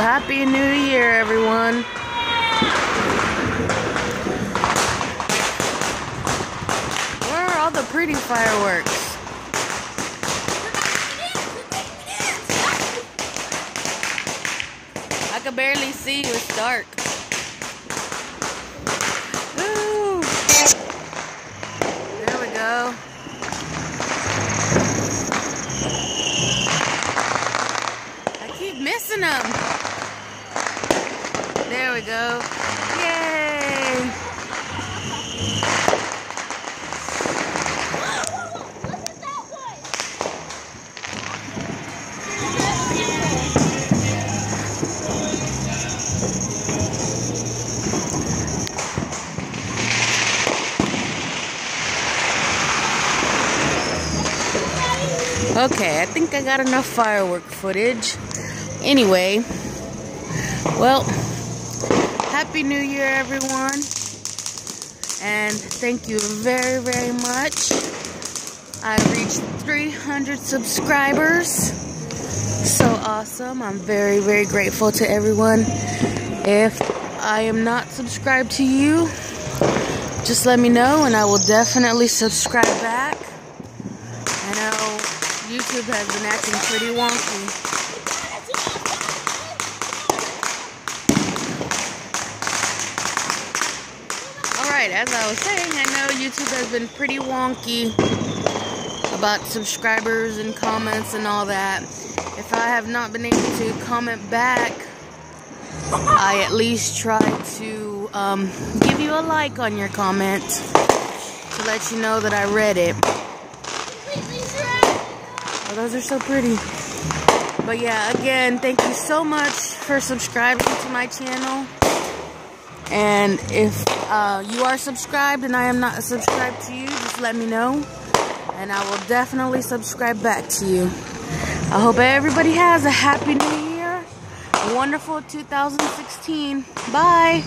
happy new year, everyone. Where are all the pretty fireworks? I can barely see you, it's dark. There we go. I keep missing them. We go. Yay! Okay, I think I got enough firework footage. Anyway, well, Happy New Year, everyone. And thank you very, very much. I reached 300 subscribers. So awesome. I'm very, very grateful to everyone. If I am not subscribed to you, just let me know and I will definitely subscribe back. I know YouTube has been acting pretty wonky. Alright, as I was saying, I know YouTube has been pretty wonky about subscribers and comments and all that. If I have not been able to comment back, I at least try to um, give you a like on your comment to let you know that I read it. Oh, those are so pretty. But yeah, again, thank you so much for subscribing to my channel. And if uh, you are subscribed and I am not subscribed to you, just let me know. And I will definitely subscribe back to you. I hope everybody has a happy new year. A wonderful 2016. Bye.